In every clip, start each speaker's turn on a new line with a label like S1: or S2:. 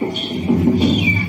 S1: いいね。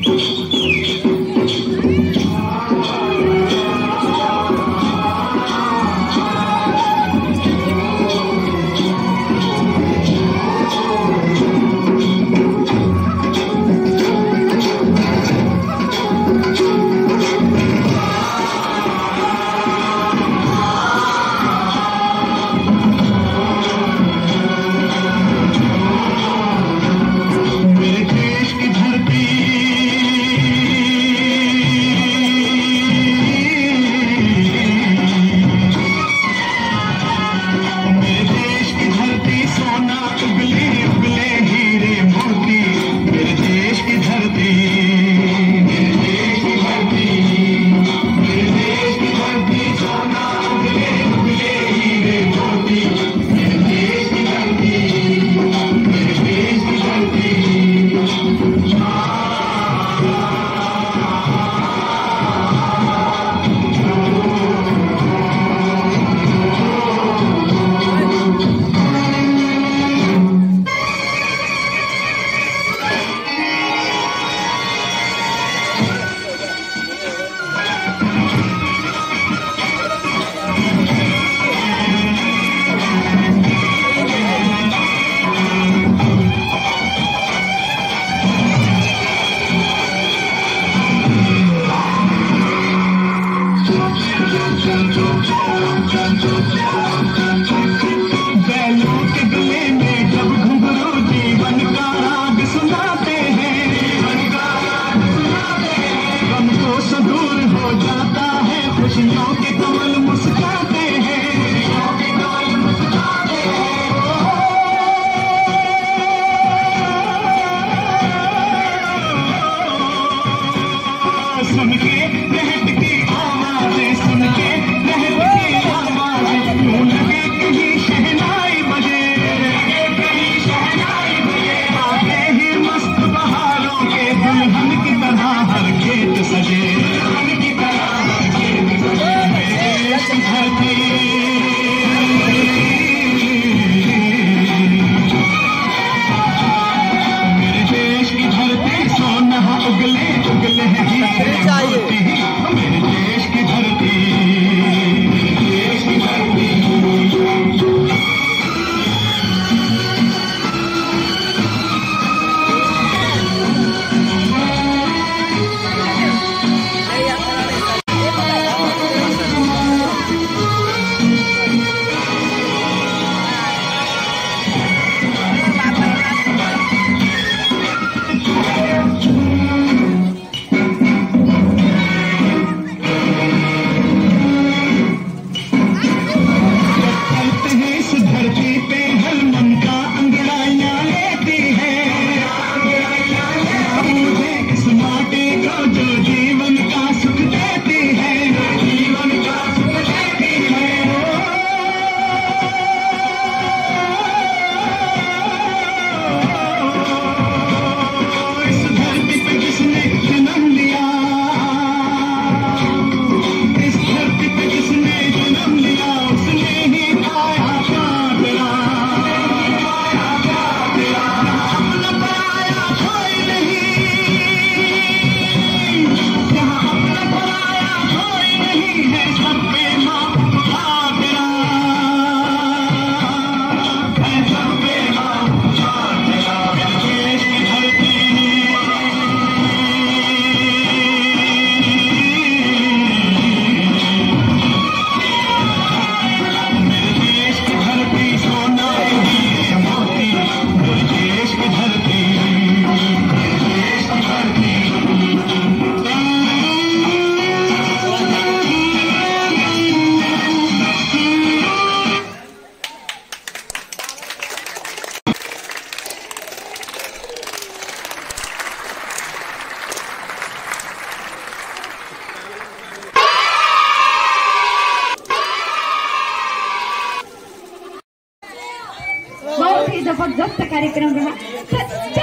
S1: सुदूर हो जाता है खुशियों के कमल मुस्कान।
S2: बहुत ही ज़बरदस्त कार्यक्रम रहा